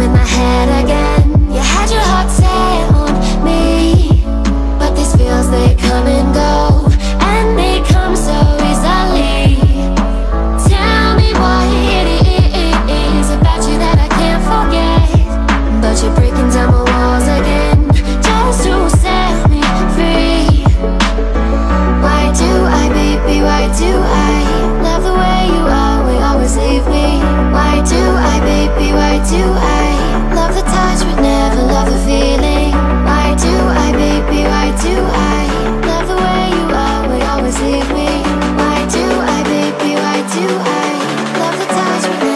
in my head again. You had your heart set on me But these feels, they come and go And they come so easily. Tell me what it is About you that I can't forget. But you're breaking down my walls again Just to set me free. Why do I, baby, why do I